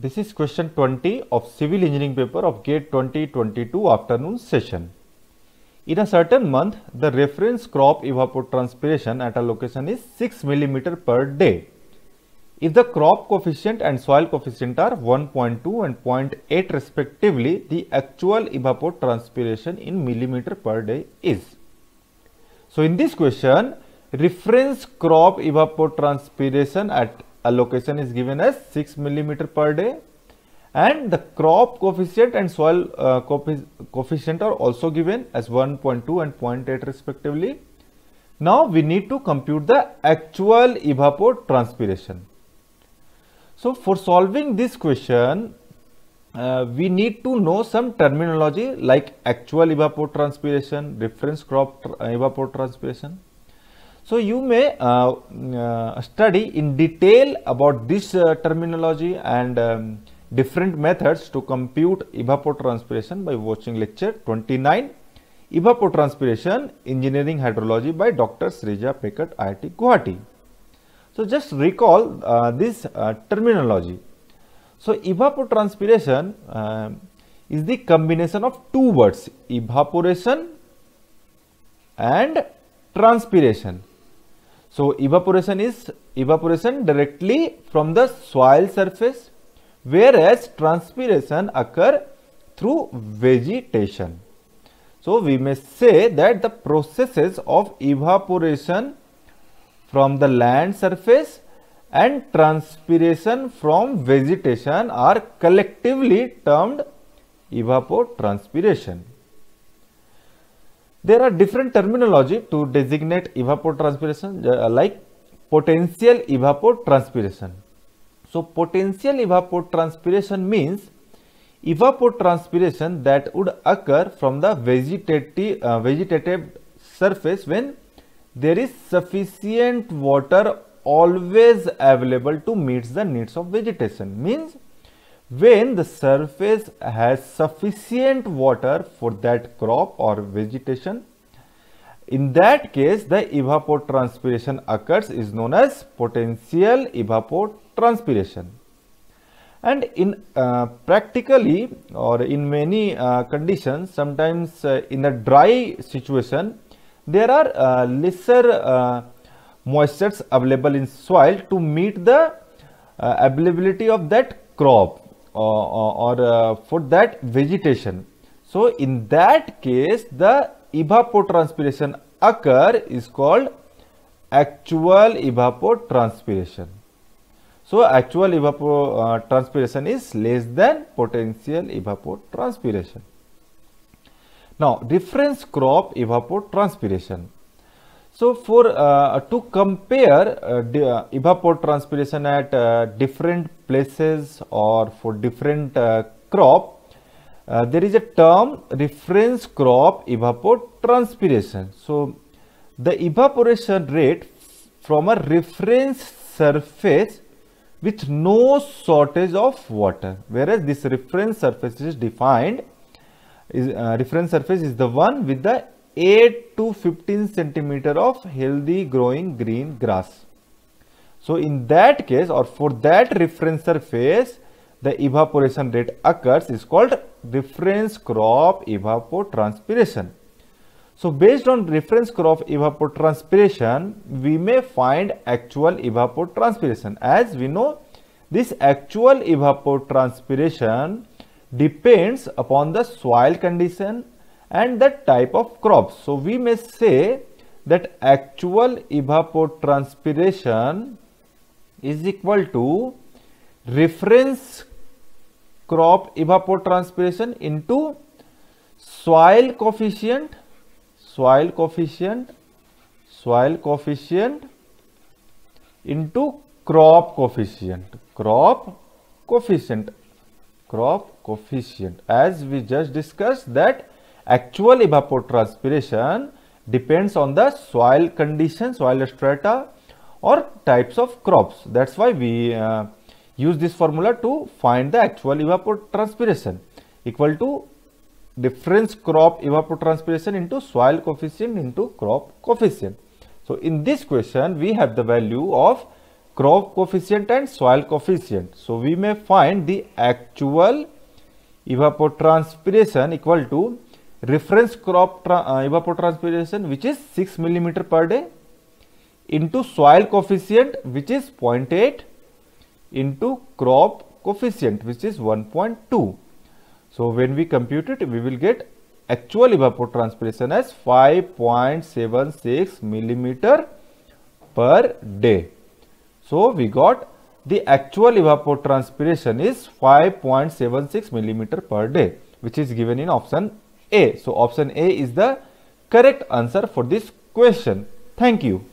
This is question 20 of civil engineering paper of GATE 2022 afternoon session. In a certain month, the reference crop evapotranspiration at a location is 6 millimeter per day. If the crop coefficient and soil coefficient are 1.2 and 0.8 respectively, the actual evapotranspiration in millimeter per day is. So, in this question, reference crop evapotranspiration at a location is given as 6 millimeter per day and the crop coefficient and soil uh, coefficient are also given as 1.2 and 0.8 respectively. Now, we need to compute the actual evapotranspiration. So, for solving this question, uh, we need to know some terminology like actual evapotranspiration, reference crop evapotranspiration. So, you may uh, uh, study in detail about this uh, terminology and um, different methods to compute evapotranspiration by watching lecture 29 Evapotranspiration Engineering Hydrology by Dr. Suresh A. Kartha IIT Guwahati. So, just recall uh, this uh, terminology. So, evapotranspiration uh, is the combination of two words evaporation and transpiration. So, evaporation is evaporation directly from the soil surface whereas transpiration occur through vegetation. So, we may say that the processes of evaporation from the land surface and transpiration from vegetation are collectively termed evapotranspiration. There are different terminology to designate evapotranspiration uh, like potential evapotranspiration. So, potential evapotranspiration means evapotranspiration that would occur from the vegetative, uh, vegetative surface when there is sufficient water always available to meet the needs of vegetation means when the surface has sufficient water for that crop or vegetation in that case the evapotranspiration occurs is known as potential evapotranspiration. And in uh, practically or in many uh, conditions sometimes uh, in a dry situation there are uh, lesser uh, moistures available in soil to meet the uh, availability of that crop Uh, uh, or, or, or for that vegetation. So, in that case the evapotranspiration occur is called actual evapotranspiration. So, actual evapotranspiration is less than potential evapotranspiration. Now, reference crop evapotranspiration. So, for uh, to compare uh, uh, evapotranspiration at uh, different places or for different uh, crop, uh, there is a term reference crop evapotranspiration. So, the evaporation rate from a reference surface with no shortage of water, whereas this reference surface is defined is reference surface is the one with the 8 to 15 centimeter of healthy growing green grass. So, in that case or for that reference surface the evaporation rate occurs is called reference crop evapotranspiration. So, based on reference crop evapotranspiration we may find actual evapotranspiration as we know this actual evapotranspiration depends upon the soil condition and the type of crops. So, we may say that actual evapotranspiration is equal to reference crop evapotranspiration into soil coefficient, soil coefficient, soil coefficient into crop coefficient, crop coefficient, crop coefficient. As we just discussed that actual evapotranspiration depends on the soil condition, soil strata or types of crops. That is why we uh, use this formula to find the actual evapotranspiration equal to reference crop evapotranspiration into soil coefficient into crop coefficient. So in this question, we have the value of crop coefficient and soil coefficient. So we may find the actual evapotranspiration equal to reference crop uh, evapotranspiration which is 6 millimeter per day into soil coefficient which is 0.8 into crop coefficient which is 1.2. So when we compute it we will get actual evapotranspiration as 5.76 millimeter per day. So we got the actual evapotranspiration is 5.76 millimeter per day which is given in option A. So option A is the correct answer for this question. Thank you.